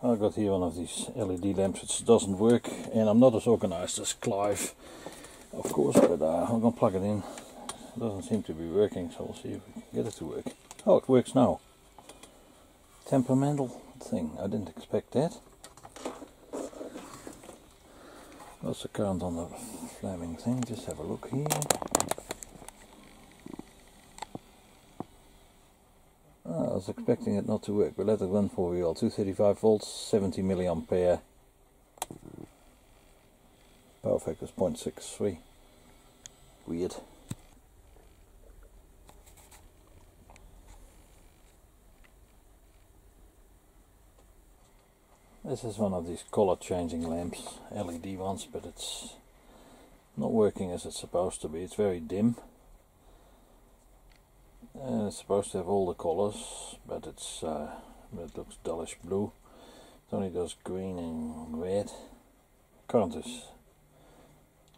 I've got here one of these LED lamps which doesn't work and I'm not as organized as Clive of course but uh, I'm gonna plug it in. It doesn't seem to be working so we'll see if we can get it to work. Oh it works now. Temperamental thing. I didn't expect that. What's the current on the flaming thing. Just have a look here Oh, I was expecting it not to work, but let it run for real. 235 volts, 70 milliampere. Power factor is 0.63. Weird. This is one of these color changing lamps, LED ones, but it's not working as it's supposed to be. It's very dim. And it's supposed to have all the colors, but it's uh, it looks dullish blue. It only does green and red. Current is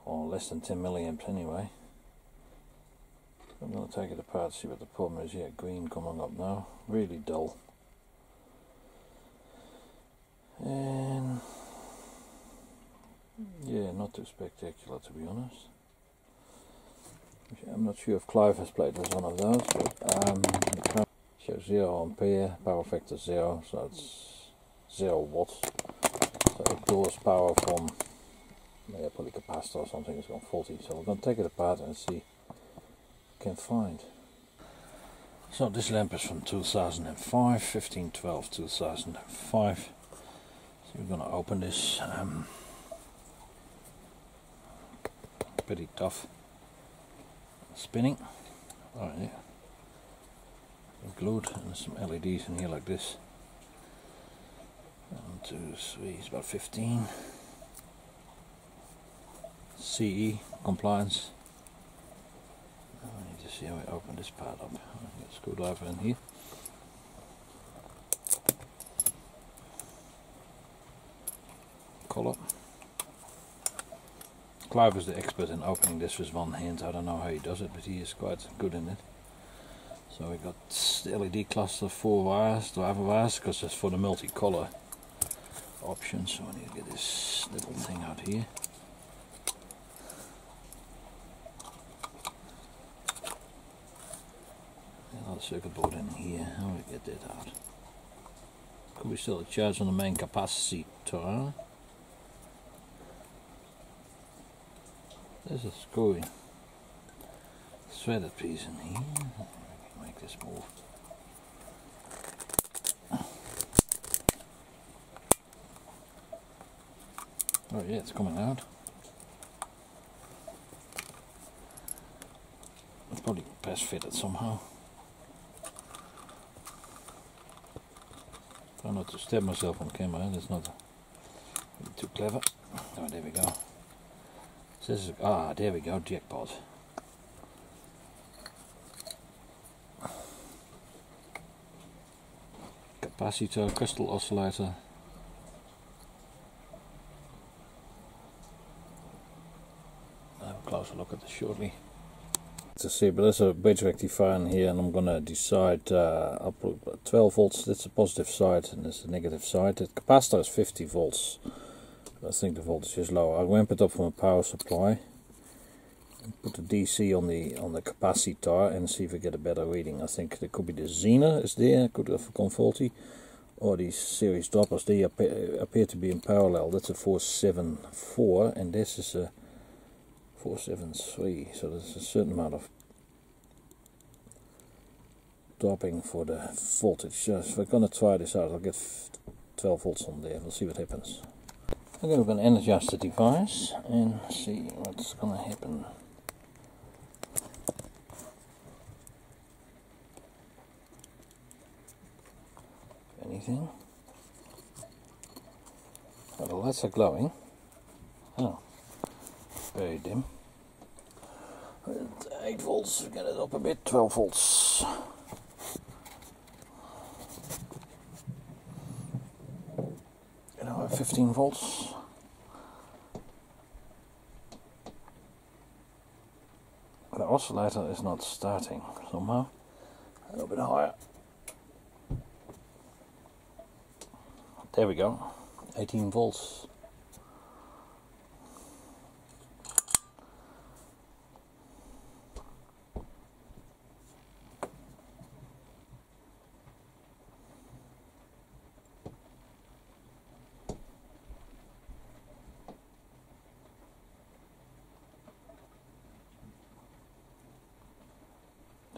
or less than 10 milliamps anyway. I'm going to take it apart see what the problem is. Yeah, green coming up now. Really dull. And yeah, not too spectacular to be honest. I'm not sure if Clive has played with one of those, but um, shows 0 ampere, power factor 0, so it's 0 watts. So it draws power from yeah, probably capacitor or something, it's gone faulty. So we're going to take it apart and see what we can find. So this lamp is from 2005, 1512 2005. So we're going to open this. Um, pretty tough spinning. Alright. Glued and some LEDs in here like this. One, two, three, it's about 15. CE compliance. I need to see how I open this part up. Get screwdriver in here. Collar. Clive is the expert in opening this with one hand. I don't know how he does it, but he is quite good in it. So we got the LED cluster, four wires, driver wires, because it's for the multi-color option. So I need to get this little thing out here. Another circuit board in here. How do we get that out? Could we still charge on the main capacitor? There's a screwy threaded piece in here. Make this move. Oh yeah, it's coming out. It's probably best fitted somehow. Try not to stab myself on camera, that's not too clever. Oh, there we go. This is, ah, there we go, jackpot. Capacitor, crystal oscillator. I'll closer look at this shortly. To see, but there's a bridge rectifier in here, and I'm gonna decide. Uh, I'll put 12 volts. That's the positive side, and that's the negative side. The capacitor is 50 volts. I think the voltage is low. I'll ramp it up from a power supply. Put the DC on the on the capacitor and see if we get a better reading. I think there could be the Zener is there, could have gone faulty. Or these series droppers, they appear, appear to be in parallel. That's a 474 and this is a 473. So there's a certain amount of dropping for the voltage. So we're going to try this out. I'll get 12 volts on there. We'll see what happens. Okay, we're going to energize the device and see what's going to happen. Anything? Well, the lights are glowing. Oh, very dim. 8 volts, we get it up a bit, 12 volts. You know, 15 volts. The oscillator is not starting somehow. A little bit higher. There we go. 18 volts.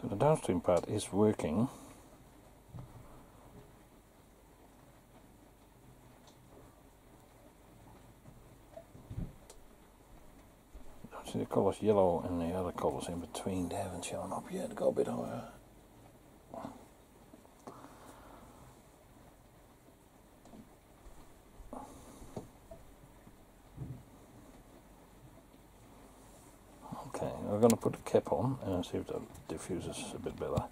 So the downstream part is working. See the colours yellow and the other colours in between they haven't shown up yet. Go a bit higher. Okay, we're going to put the cap on and see if that diffuses a bit better.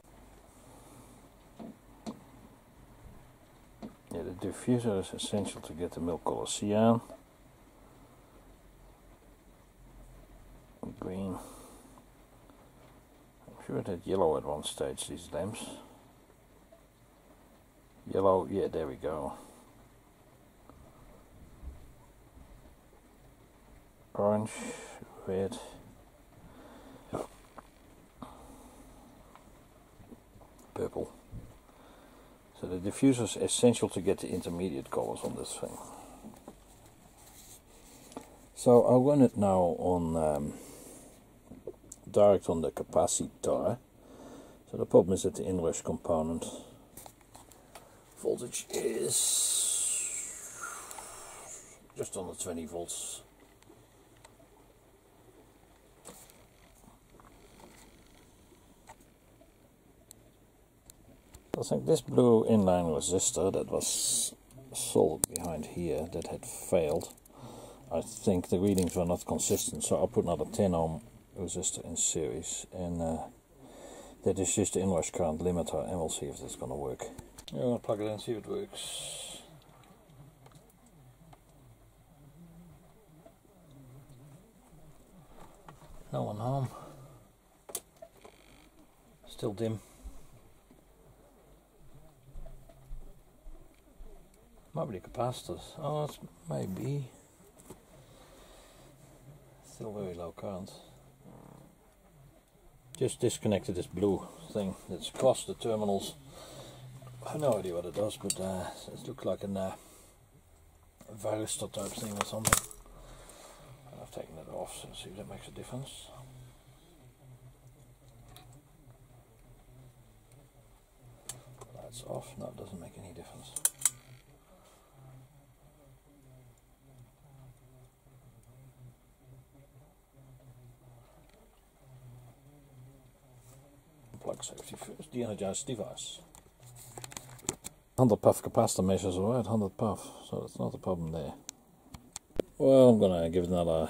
Yeah, the diffuser is essential to get the milk color cyan. Green. I'm sure it had yellow at one stage, these lamps. Yellow, yeah, there we go. Orange, red. Purple. So the diffuser is essential to get the intermediate colors on this thing. So I run it now on um, direct on the capacitor. So the problem is that the inrush component voltage is just under 20 volts. I think this blue inline resistor that was sold behind here that had failed. I think the readings were not consistent, so I'll put another 10 ohm resistor in series and uh, that is just the inrush current limiter and we'll see if that's going to work. I'm to plug it in and see if it works. No one home. Still dim. The capacitors. Oh, it's maybe. Still very low current. Just disconnected this blue thing that's across the terminals. I have no idea what it does, but uh, it looks like an, uh, a varistor type thing or something. I've taken it off, so see if that makes a difference. That's off. No, it doesn't make any difference. Plug safety first, de-energized device. 100 puff capacitor measures alright, 100 puff, so that's not a problem there. Well, I'm gonna give it another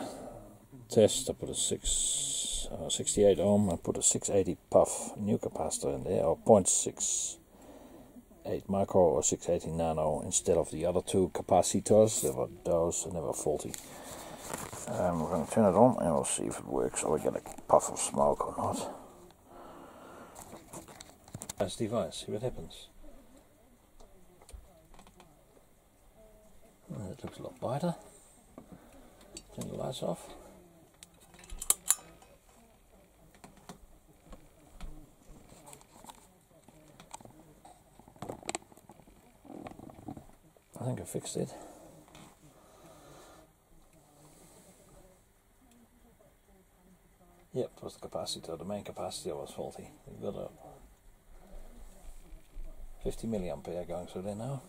test. I put a 6, uh, 68 ohm, I put a 680 puff new capacitor in there, or 0.68 micro or 680 nano instead of the other two capacitors. They were those and they were faulty. Um, we're going to turn it on and we'll see if it works or we get a puff of smoke or not. As device, see what happens. Oh, it looks a lot brighter. Turn the lights off. I think I fixed it. Yep, it was the capacitor. The main capacitor was faulty. We've got a 50 milliampere going through there now.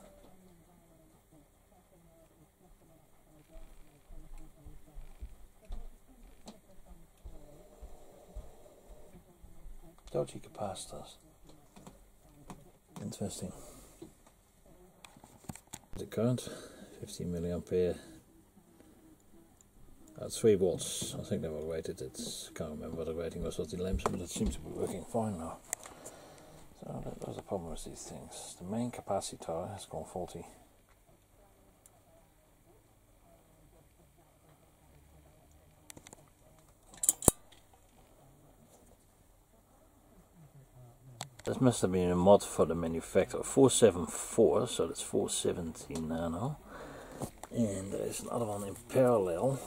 Dodgy capacitors. Interesting. The current 50 milliampere at 3 volts. I think they were rated at, I can't remember what the rating was of the lamps, but it seems to be working fine now. So that was the problem with these things. The main capacitor has gone faulty. This must have been a mod for the manufacturer. 474, so that's 470 nano. And there's another one in parallel.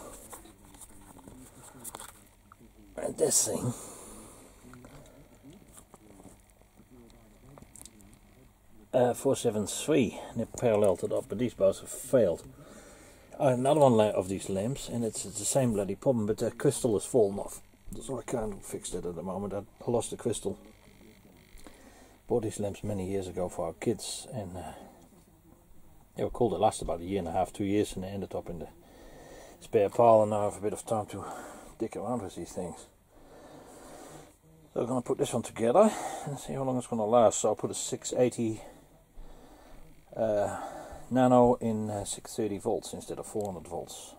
And this thing uh, 473 they're parallel to that but these both have failed. Another one of these lamps and it's, it's, the same bloody problem but the crystal has fallen off. So I can't fix that at the moment. I lost the crystal. Bought these lamps many years ago for our kids and uh, they were cool they lasted about a year and a half two years and they ended up in the spare pile and now I have a bit of time to dick around with these things. So I'm going to put this one together and see how long it's going to last. So I'll put a 680 uh, nano in uh, 630 volts instead of 400 volts.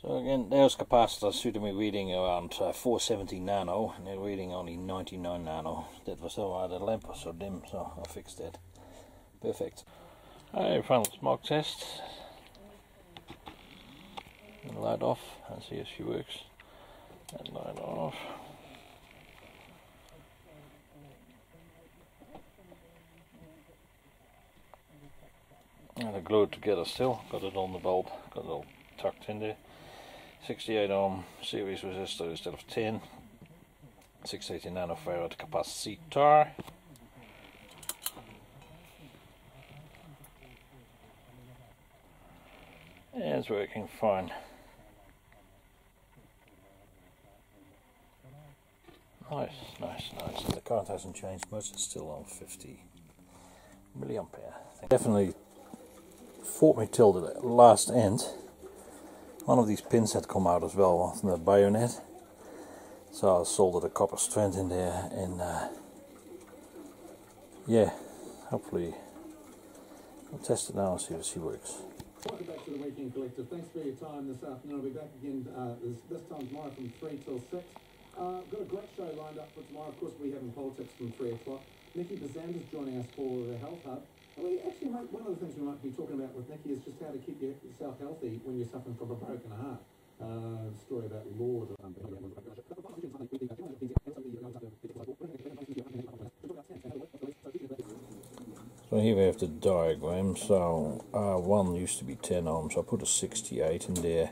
So again, there's capacitors shooting me reading around uh, 470 nano, and they're reading only 99 nano. That was why the lamp was so dim, so I fixed that. Perfect. Alright, final smoke test. light off and see if she works. And light off. And glued together still. Got it on the bulb got it all tucked in there. 68 ohm series resistor instead of 10 680 nanofarad capacitor. And it's working fine. Nice nice nice. The current hasn't changed much. It's still on 50 milliampere. Definitely fought me till the last end. One of these pins had come out as well from the bayonet. So I soldered a copper strand in there and uh, yeah, hopefully I'll test it now and see if she works. Welcome back to the Weekend Collective. Thanks for your time this afternoon. I'll be back again uh, this, this, time tomorrow from 3 till 6. Uh, got a great show lined up for tomorrow. Of course, we have in politics from 3 o'clock. Nikki Bazander's joining us for the Health Hub. Well, actually, one of the things we might be talking about with Nikki is just how to keep yourself healthy when you're suffering from a broken heart. Uh, story about Lorde. Um, so here we have the diagram. So R1 used to be 10 ohms. I put a 68 in there.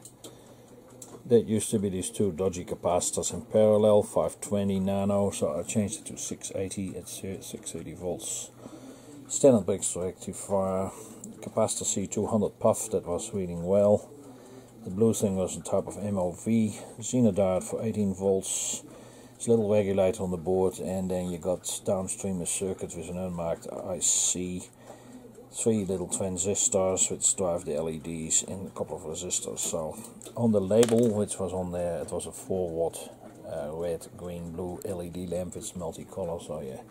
That used to be these two dodgy capacitors in parallel, 520 nano. So I changed it to 680 at 680 volts. Standard bridge rectifier, capacitor C200 puff that was reading well. The blue thing was a type of MOV, Zener diode for 18 volts, it's a little regulator on the board, and then you got downstream a circuit with an unmarked IC, three little transistors which drive the LEDs, and a couple of resistors. So on the label, which was on there, it was a 4 watt uh, red, green, blue LED lamp. It's multicolor, so yeah